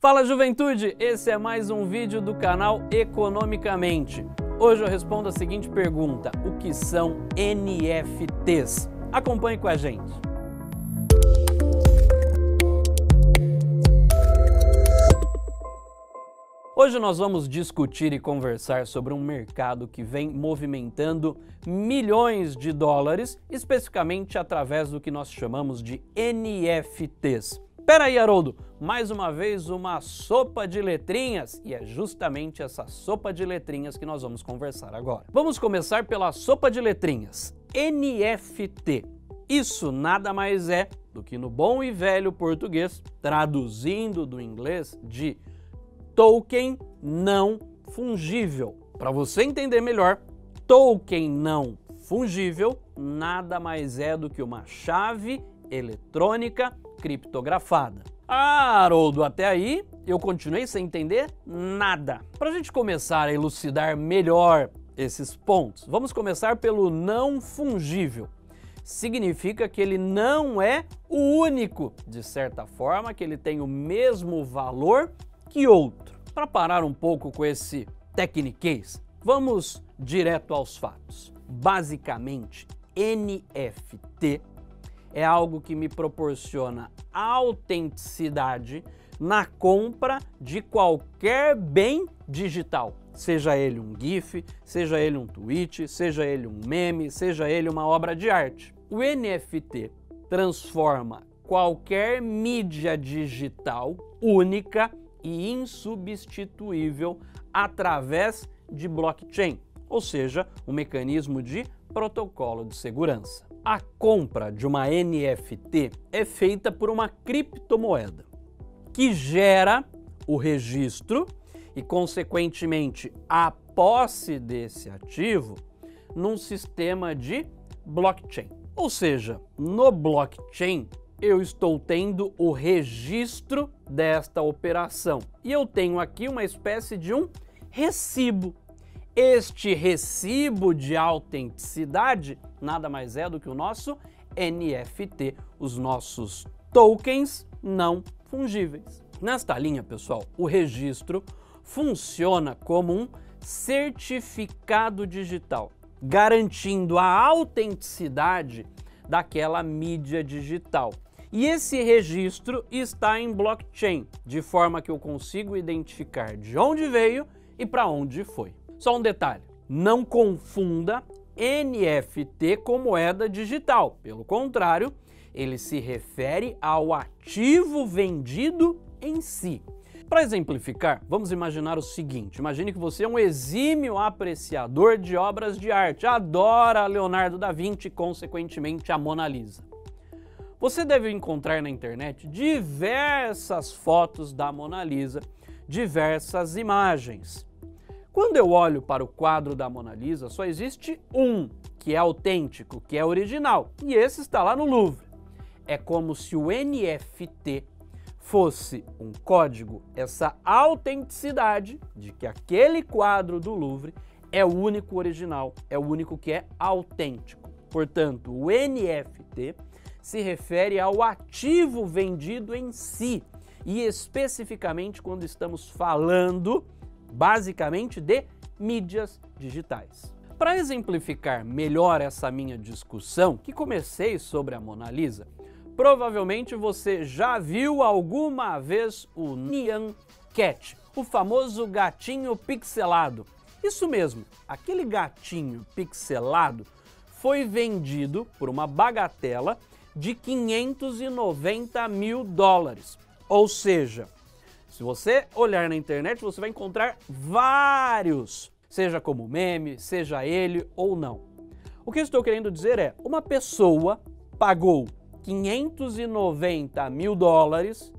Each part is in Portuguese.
Fala juventude, esse é mais um vídeo do canal Economicamente. Hoje eu respondo a seguinte pergunta: o que são NFTs? Acompanhe com a gente. Hoje nós vamos discutir e conversar sobre um mercado que vem movimentando milhões de dólares, especificamente através do que nós chamamos de NFTs. Pera aí, Haroldo, mais uma vez uma sopa de letrinhas e é justamente essa sopa de letrinhas que nós vamos conversar agora. Vamos começar pela sopa de letrinhas, NFT. Isso nada mais é do que no bom e velho português, traduzindo do inglês de token não fungível. Para você entender melhor, token não fungível nada mais é do que uma chave eletrônica criptografada. Ah, Haroldo, até aí eu continuei sem entender nada. Para a gente começar a elucidar melhor esses pontos, vamos começar pelo não fungível. Significa que ele não é o único, de certa forma, que ele tem o mesmo valor que outro. Para parar um pouco com esse techniquez, vamos direto aos fatos. Basicamente, NFT é algo que me proporciona autenticidade na compra de qualquer bem digital. Seja ele um GIF, seja ele um tweet, seja ele um meme, seja ele uma obra de arte. O NFT transforma qualquer mídia digital única e insubstituível através de blockchain, ou seja, um mecanismo de protocolo de segurança. A compra de uma NFT é feita por uma criptomoeda que gera o registro e, consequentemente, a posse desse ativo num sistema de blockchain. Ou seja, no blockchain eu estou tendo o registro desta operação e eu tenho aqui uma espécie de um recibo este recibo de autenticidade nada mais é do que o nosso NFT, os nossos tokens não fungíveis. Nesta linha, pessoal, o registro funciona como um certificado digital, garantindo a autenticidade daquela mídia digital. E esse registro está em blockchain, de forma que eu consigo identificar de onde veio e para onde foi. Só um detalhe: não confunda NFT com moeda digital. Pelo contrário, ele se refere ao ativo vendido em si. Para exemplificar, vamos imaginar o seguinte: imagine que você é um exímio apreciador de obras de arte, adora Leonardo da Vinci e, consequentemente, a Mona Lisa. Você deve encontrar na internet diversas fotos da Mona Lisa, diversas imagens. Quando eu olho para o quadro da Mona Lisa, só existe um que é autêntico, que é original, e esse está lá no Louvre. É como se o NFT fosse um código, essa autenticidade de que aquele quadro do Louvre é o único original, é o único que é autêntico. Portanto, o NFT se refere ao ativo vendido em si, e especificamente quando estamos falando basicamente de mídias digitais. Para exemplificar melhor essa minha discussão, que comecei sobre a Mona Lisa, provavelmente você já viu alguma vez o Nyan Cat, o famoso gatinho pixelado. Isso mesmo, aquele gatinho pixelado foi vendido por uma bagatela de 590 mil dólares. Ou seja, se você olhar na internet, você vai encontrar vários, seja como meme, seja ele ou não. O que eu estou querendo dizer é, uma pessoa pagou 590 mil dólares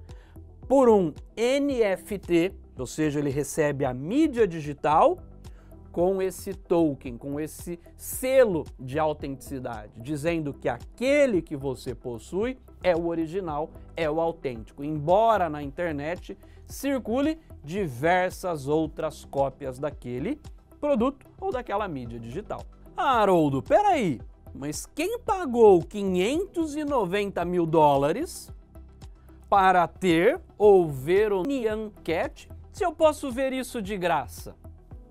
por um NFT, ou seja, ele recebe a mídia digital com esse token, com esse selo de autenticidade, dizendo que aquele que você possui é o original, é o autêntico. Embora na internet circule diversas outras cópias daquele produto ou daquela mídia digital. Haroldo, peraí, mas quem pagou 590 mil dólares para ter ou ver o Nyan Cat se eu posso ver isso de graça?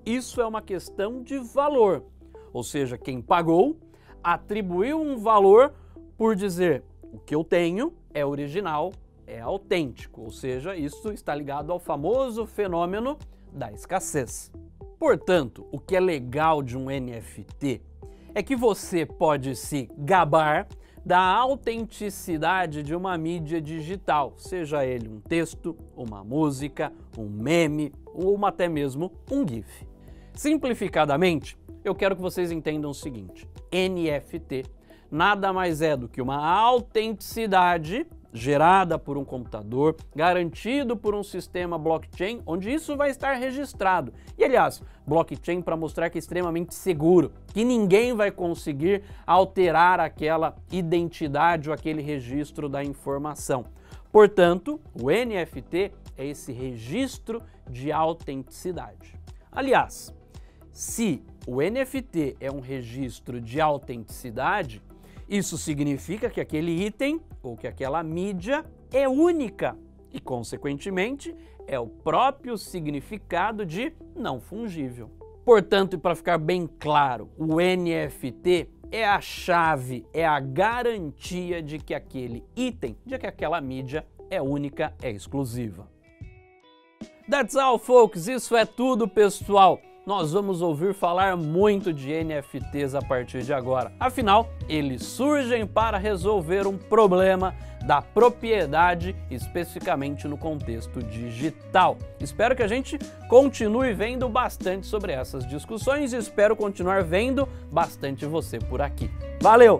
Isso é uma questão de valor, ou seja, quem pagou atribuiu um valor por dizer o que eu tenho é original, é autêntico, ou seja, isso está ligado ao famoso fenômeno da escassez. Portanto, o que é legal de um NFT é que você pode se gabar da autenticidade de uma mídia digital, seja ele um texto, uma música, um meme ou até mesmo um GIF. Simplificadamente, eu quero que vocês entendam o seguinte: NFT nada mais é do que uma autenticidade gerada por um computador, garantido por um sistema blockchain, onde isso vai estar registrado. E aliás, blockchain para mostrar que é extremamente seguro, que ninguém vai conseguir alterar aquela identidade ou aquele registro da informação. Portanto, o NFT é esse registro de autenticidade. Aliás, se o NFT é um registro de autenticidade, isso significa que aquele item ou que aquela mídia é única e, consequentemente, é o próprio significado de não fungível. Portanto, e para ficar bem claro, o NFT é a chave, é a garantia de que aquele item, de que aquela mídia é única, é exclusiva. That's all, folks. Isso é tudo, pessoal nós vamos ouvir falar muito de NFTs a partir de agora. Afinal, eles surgem para resolver um problema da propriedade, especificamente no contexto digital. Espero que a gente continue vendo bastante sobre essas discussões e espero continuar vendo bastante você por aqui. Valeu!